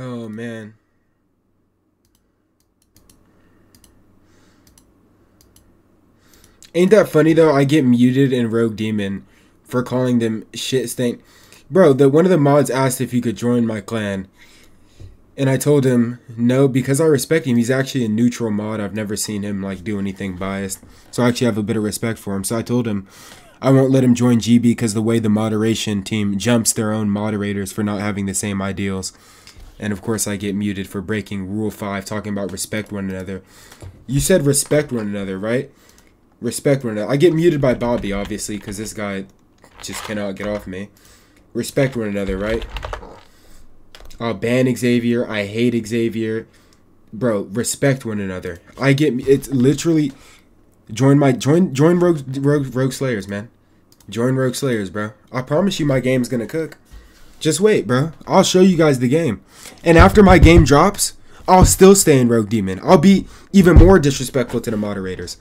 Oh man. Ain't that funny though? I get muted in Rogue Demon for calling them shit stain. Bro, the one of the mods asked if he could join my clan. And I told him no because I respect him. He's actually a neutral mod. I've never seen him like do anything biased. So I actually have a bit of respect for him. So I told him I won't let him join GB because the way the moderation team jumps their own moderators for not having the same ideals. And of course I get muted for breaking rule 5 talking about respect one another. You said respect one another, right? Respect one another. I get muted by Bobby obviously because this guy just cannot get off me. Respect one another, right? I'll ban Xavier. I hate Xavier. Bro, respect one another. I get it's literally join my join join Rogue Rogue Rogue Slayers, man. Join Rogue Slayers, bro. I promise you my game's gonna cook. Just wait, bro. I'll show you guys the game. And after my game drops, I'll still stay in Rogue Demon. I'll be even more disrespectful to the moderators.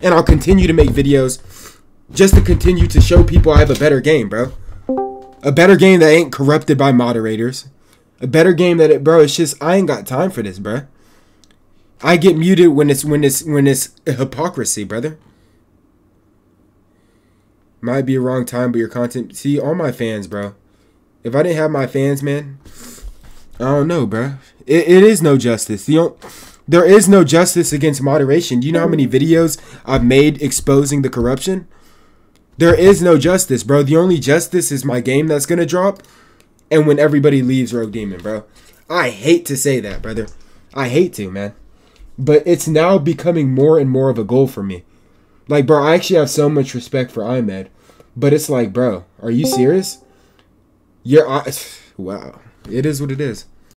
And I'll continue to make videos just to continue to show people I have a better game, bro. A better game that ain't corrupted by moderators. A better game that it, bro. It's just I ain't got time for this, bro. I get muted when it's when it's when it's hypocrisy, brother. Might be a wrong time, but your content. See, all my fans, bro. If I didn't have my fans, man, I don't know, bro. It, it is no justice. The there is no justice against moderation. Do you know how many videos I've made exposing the corruption? There is no justice, bro. The only justice is my game that's gonna drop, and when everybody leaves Rogue Demon, bro. I hate to say that, brother. I hate to, man. But it's now becoming more and more of a goal for me. Like, bro, I actually have so much respect for Imed, but it's like, bro, are you serious? You're, wow. It is what it is.